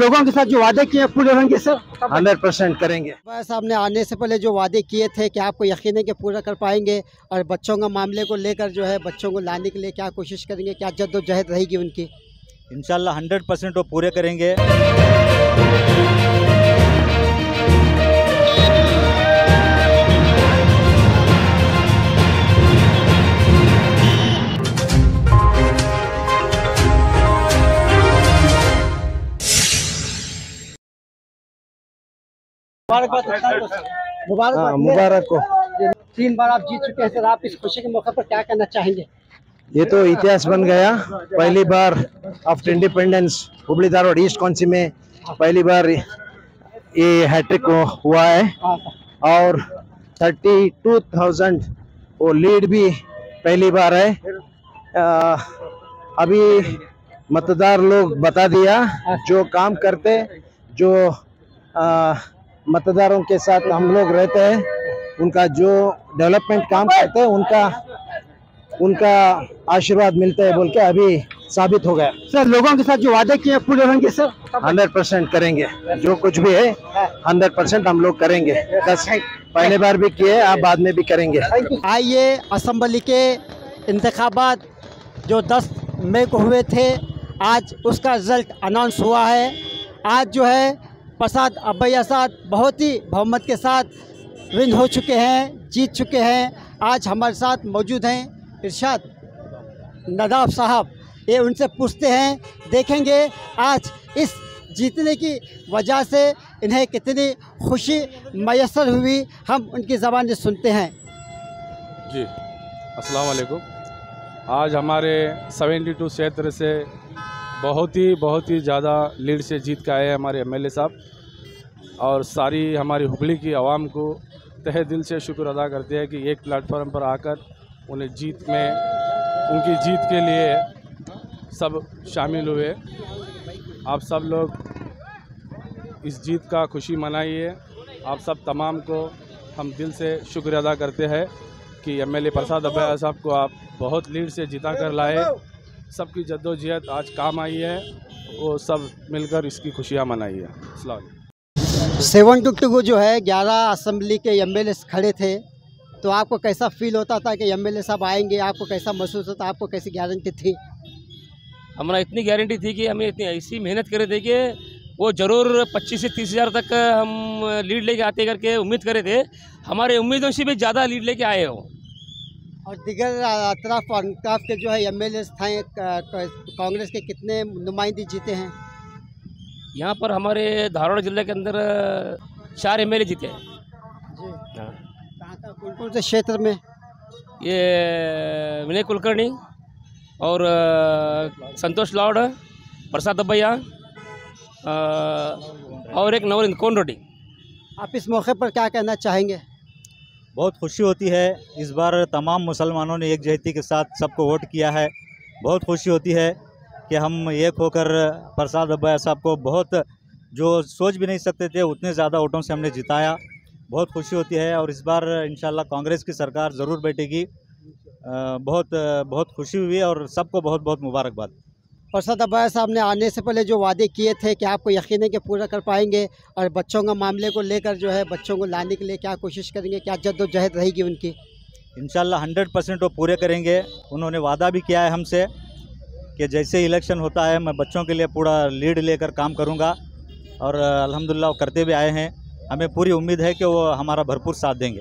लोगों के साथ जो वादे किए हैं, पूरे होंगे सर? हंड्रेड परसेंट करेंगे। भाई साहब ने आने से पहले जो वादे किए थे कि आपको यकीन है कि पूरा कर पाएँगे और बच्चों का मामले को लेकर जो है बच्चों को लाने के लिए क्या कोशिश करेंगे क्या जद्दोजहद रहेगी उनकी? इंशाल्लाह हंड्रेड परसेंट वो पूरे करेंगे। मुबारक हाँ, मुबारक को। तीन बार आप जीत चुके हैं सर। आप इस खुशी के मौके पर क्या कहना चाहेंगे? ये तो इतिहास बन गया। पहली बार after independence Hubli Dharwad east council में पहली बार ये हैट्रिक हुआ है। हाँ और थर्टी टू थाउज़ेंड वो लीड भी पहली बार है। आ, अभी मतदार लोग बता दिया जो काम करते जो आ, मतदारों के साथ हम लोग रहते हैं। उनका जो डेवलपमेंट काम करते हैं उनका उनका आशीर्वाद मिलता है बोल के अभी साबित हो गया। सर लोगों के साथ जो वादे किए पूरे होंगे सर? हंड्रेड परसेंट करेंगे। जो कुछ भी है हंड्रेड परसेंट हम लोग करेंगे। दस पहले बार भी किए आप बाद में भी करेंगे। आइए असम्बली के इंतखाबात जो 10 मई को हुए थे आज उसका रिज़ल्ट अनाउंस हुआ है। आज जो है प्रसाद अब्बैया साथ बहुत ही बहुमत के साथ विन हो चुके हैं, जीत चुके हैं। आज हमारे साथ मौजूद हैं इरशाद नदाब साहब। ये उनसे पूछते हैं, देखेंगे आज इस जीतने की वजह से इन्हें कितनी खुशी मैसर हुई, हम उनकी ज़बान से सुनते हैं। जी, अस्सलाम वालेकुम। आज हमारे 72 क्षेत्र से बहुत ही बहुत ही ज़्यादा लीड से जीत के आए हैं हमारे एमएलए साहब। और सारी हमारी हुबली की आवाम को तहे दिल से शुक्र अदा करते हैं कि एक प्लेटफॉर्म पर आकर उन्हें जीत में, उनकी जीत के लिए सब शामिल हुए। आप सब लोग इस जीत का खुशी मनाइए। आप सब तमाम को हम दिल से शुक्र अदा करते हैं कि एम एल ए प्रसाद अब्बैया साहब को आप बहुत लीड से जिता कर लाए। सबकी जद्दोजहद आज काम आई है वो सब मिलकर इसकी खुशियाँ मनाई वालेकुम। सेवन टू टू जो है ग्यारह असम्बली के एम खड़े थे तो आपको कैसा फील होता था कि एम एल साहब आएँगे? आपको कैसा महसूस होता? आपको कैसी गारंटी थी? हमारा इतनी गारंटी थी कि हमें इतनी ऐसी मेहनत करे थे कि वो ज़रूर पच्चीस से तीस हज़ार तक हम लीड लेके आते करके उम्मीद करे थे। हमारे उम्मीदों से भी ज़्यादा लीड लेके आए हो। और दिगर अतराफ और अनकाफ के जो है एम एल थे कांग्रेस के कितने नुमाइंदे जीते हैं? यहाँ पर हमारे धारवाड़ ज़िले के अंदर चार एमएलए जीते हैं। जी। हाँ। कहाँ कहाँ कौन कौन से क्षेत्र में? ये विनय कुलकर्णी और संतोष लाउड प्रसाद अ, और एक नवर कौन रोडी आप इस मौके पर क्या कहना चाहेंगे? बहुत खुशी होती है। इस बार तमाम मुसलमानों ने एक जहती के साथ सबको वोट किया है। बहुत खुशी होती है कि हम एक होकर प्रसाद अब्बाया साहब को बहुत जो सोच भी नहीं सकते थे, उतने ज़्यादा वोटों से हमने जिताया। बहुत खुशी होती है और इस बार इंशाल्लाह कांग्रेस की सरकार ज़रूर बैठेगी। बहुत बहुत खुशी हुई और सबको बहुत बहुत मुबारकबाद। प्रसाद अब्बाया साहब ने आने से पहले जो वादे किए थे कि आपको यकीन है कि पूरा कर पाएँगे और बच्चों का मामले को लेकर जो है बच्चों को लाने के लिए क्या कोशिश करेंगे क्या जद्दोजहद रहेगी उनकी? इंशाल्लाह हंड्रेड परसेंट वो पूरे करेंगे। उन्होंने वादा भी किया है हमसे कि जैसे इलेक्शन होता है मैं बच्चों के लिए पूरा लीड लेकर काम करूँगा और अ, अल्हम्दुलिल्लाह वो करते भी आए हैं। हमें पूरी उम्मीद है कि वो हमारा भरपूर साथ देंगे।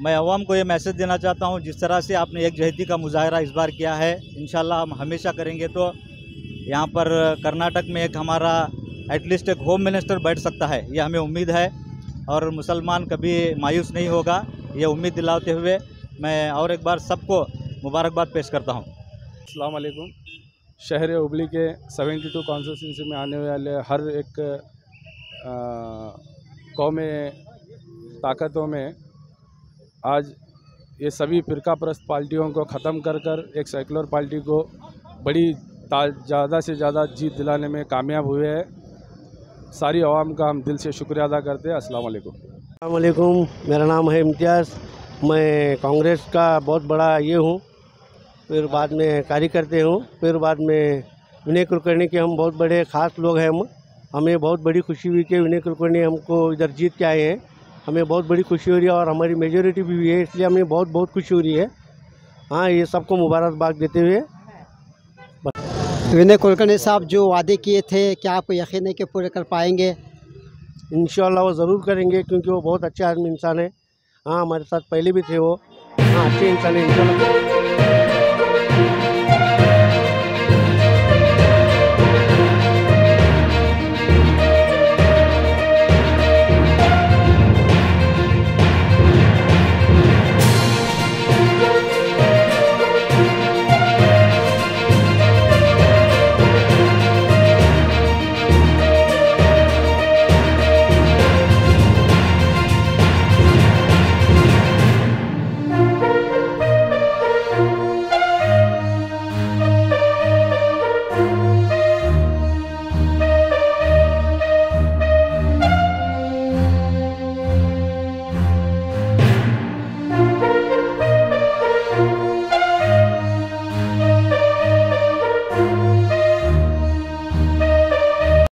मैं अवाम को ये मैसेज देना चाहता हूँ, जिस तरह से आपने एक जहती का मुजाहरा इस बार किया है, इंशाल्लाह हम हमेशा करेंगे तो यहाँ पर कर्नाटक में एक हमारा एटलीस्ट एक होम मिनिस्टर बैठ सकता है, ये हमें उम्मीद है। और मुसलमान कभी मायूस नहीं होगा, ये उम्मीद दिलाते हुए मैं और एक बार सबको मुबारकबाद पेश करता हूँ। अस्सलाम शहर हुबली के 72 कॉन्स्टिट्यूंसी में आने वाले हर एक कौम, ताकतों में आज ये सभी फ़िरका परस्त पार्टियों को ख़त्म कर कर एक सेकुलर पार्टी को बड़ी ज़्यादा से ज़्यादा जीत दिलाने में कामयाब हुए हैं। सारी आवाम का हम दिल से शुक्रिया अदा करते हैं। अस्सलाम वालेकुम। मेरा नाम है इम्तियाज़। मैं कांग्रेस का बहुत बड़ा ये हूँ। फिर बाद में कार्यकर्ते हूँ। फिर बाद में विनय कुलकर्णी के हम बहुत बड़े ख़ास लोग हैं हम। हमें बहुत बड़ी खुशी हुई कि विनय कुलकर्णी हमको इधर जीत के आए हैं। हमें बहुत बड़ी खुशी हो रही है और हमारी मेजोरिटी भी हुई है इसलिए हमें बहुत बहुत खुशी हो रही है। हाँ ये सबको मुबारकबाद देते हुए। विनय कुलकर्णी साहब जो वादे किए थे क्या आपको यकीन है कि पूरे कर पाएँगे? इन वो ज़रूर करेंगे क्योंकि वो बहुत अच्छे आदमी इंसान है। हाँ हमारे साथ पहले भी थे वो। हाँ अच्छे इंसान है इंशाल्लाह।